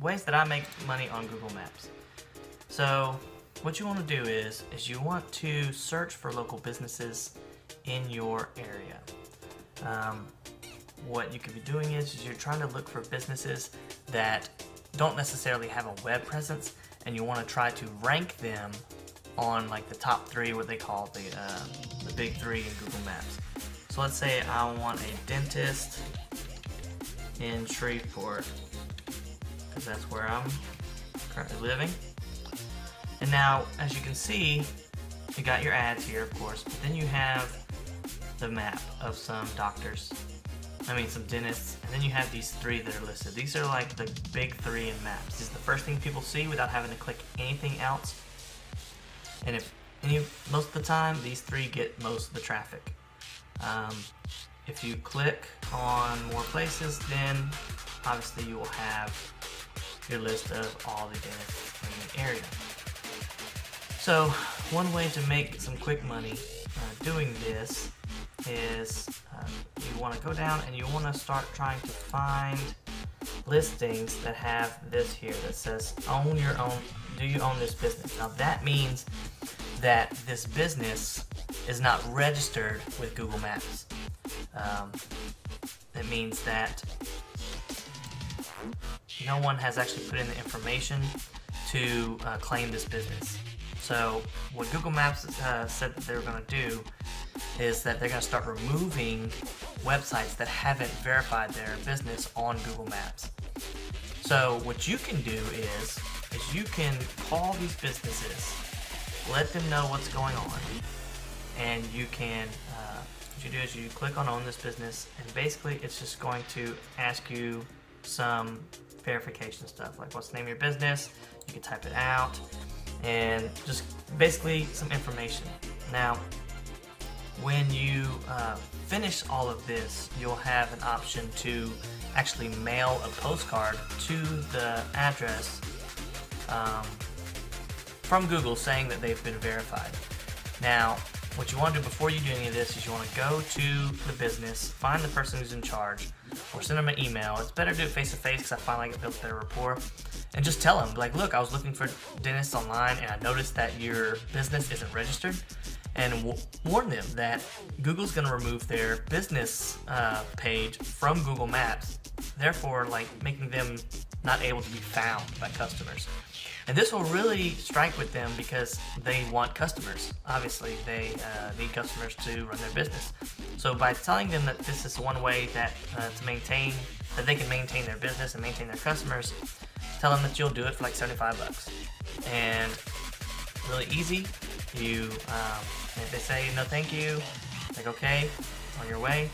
ways that I make money on Google Maps. So what you want to do is, is you want to search for local businesses in your area. Um, what you could be doing is, is you're trying to look for businesses that don't necessarily have a web presence and you want to try to rank them on like the top three, what they call the, uh, the big three in Google Maps. So let's say I want a dentist in Shreveport that's where I'm currently living. And now, as you can see, you got your ads here, of course, but then you have the map of some doctors. I mean, some dentists, and then you have these three that are listed. These are like the big three in maps. This is the first thing people see without having to click anything else. And if any, most of the time, these three get most of the traffic. Um, if you click on more places, then obviously you will have your list of all the dentists in the area. So one way to make some quick money uh, doing this is um, you want to go down and you want to start trying to find listings that have this here that says own your own do you own this business now that means that this business is not registered with Google Maps um, it means that no one has actually put in the information to uh, claim this business so what Google Maps uh, said that they were going to do is that they're going to start removing websites that haven't verified their business on Google Maps. So what you can do is, is you can call these businesses, let them know what's going on, and you can, uh, what you do is you click on own this business, and basically it's just going to ask you some verification stuff, like what's the name of your business, you can type it out, and just basically some information. Now, when you uh, finish all of this, you'll have an option to actually mail a postcard to the address um, from Google saying that they've been verified. Now, what you want to do before you do any of this is you want to go to the business, find the person who's in charge, or send them an email. It's better to do it face to face because I find like it builds better rapport. And just tell them like look i was looking for dentists online and i noticed that your business isn't registered. And warn them that google's going to remove their business uh, page from google maps. Therefore like making them not able to be found by customers and this will really strike with them because they want customers obviously they uh, need customers to run their business so by telling them that this is one way that uh, to maintain that they can maintain their business and maintain their customers tell them that you'll do it for like 75 bucks. And really easy. You, um, if they say no thank you, like okay, on your way.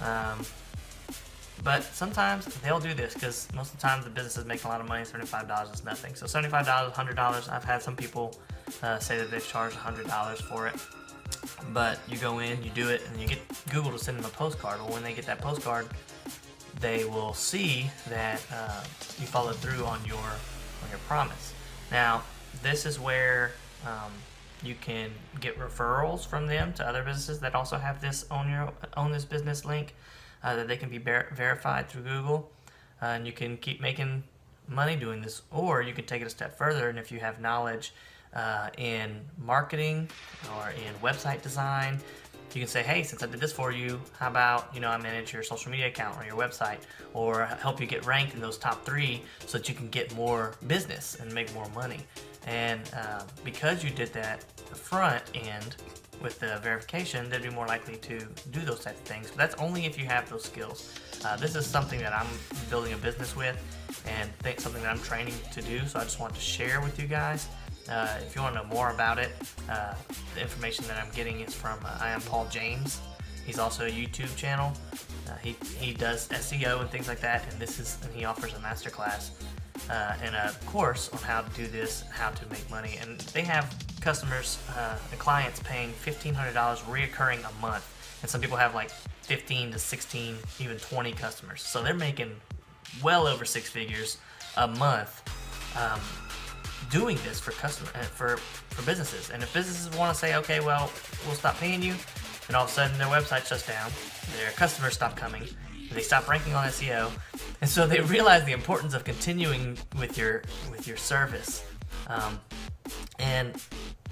Um, but sometimes they'll do this because most of the time the business is making a lot of money. $75 is nothing. So $75, $100, I've had some people uh, say that they've charged $100 for it. But you go in, you do it, and you get Google to send them a postcard. Well, when they get that postcard, they will see that uh, you followed through on your on your promise. Now, this is where um, you can get referrals from them to other businesses that also have this own your own this business link uh, that they can be verified through Google, uh, and you can keep making money doing this. Or you can take it a step further, and if you have knowledge uh, in marketing or in website design you can say, hey, since I did this for you, how about, you know, I manage your social media account or your website or help you get ranked in those top three so that you can get more business and make more money. And uh, because you did that the front end with the verification, they'd be more likely to do those types of things. But that's only if you have those skills. Uh, this is something that I'm building a business with and think something that I'm training to do. So I just want to share with you guys. Uh, if you want to know more about it, uh, the information that I'm getting is from uh, I am Paul James. He's also a YouTube channel. Uh, he, he does SEO and things like that, and this is and he offers a masterclass uh, and a course on how to do this, how to make money. And they have customers uh, clients paying $1,500 reoccurring a month, and some people have like 15 to 16, even 20 customers. So they're making well over six figures a month. Um, doing this for customer uh, for for businesses. And if businesses want to say, okay, well, we'll stop paying you, and all of a sudden their website shuts down, their customers stop coming, They stop ranking on SEO, and so they realize the importance of continuing with your with your service. Um, and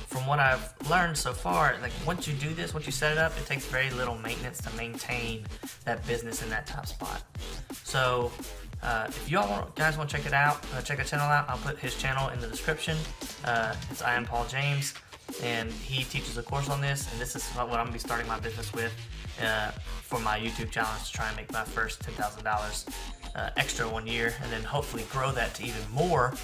from what I've learned so far, like once you do this, once you set it up, it takes very little maintenance to maintain that business in that top spot. So uh, if you all guys want to check it out, uh, check the channel out. I'll put his channel in the description. Uh, it's I am Paul James, and he teaches a course on this. And this is what I'm gonna be starting my business with uh, for my YouTube challenge to try and make my first ten thousand dollars uh, extra one year, and then hopefully grow that to even more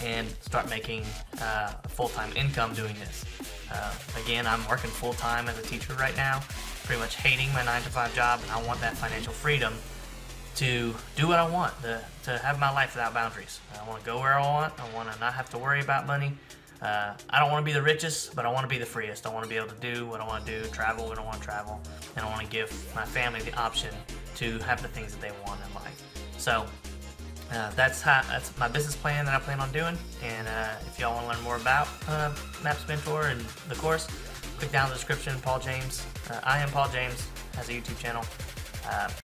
and start making uh, full-time income doing this. Uh, again, I'm working full-time as a teacher right now, pretty much hating my 9 to 5 job, and I want that financial freedom to do what I want, to, to have my life without boundaries. I want to go where I want, I want to not have to worry about money. Uh, I don't want to be the richest, but I want to be the freest. I want to be able to do what I want to do, travel when I want to travel, and I want to give my family the option to have the things that they want in life. So uh, that's how that's my business plan that I plan on doing. And uh, if y'all want to learn more about uh, Maps Mentor and the course, click down in the description. Paul James, uh, I am Paul James, has a YouTube channel. Uh,